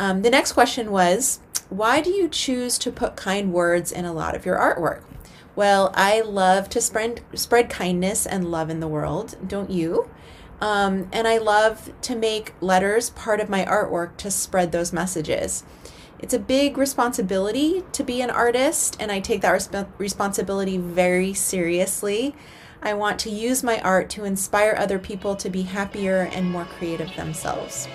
Um, the next question was Why do you choose to put kind words in a lot of your artwork? Well, I love to spread, spread kindness and love in the world, don't you? Um, and I love to make letters part of my artwork to spread those messages. It's a big responsibility to be an artist, and I take that resp- responsibility very seriously. I want to use my art to inspire other people to be happier and more creative themselves.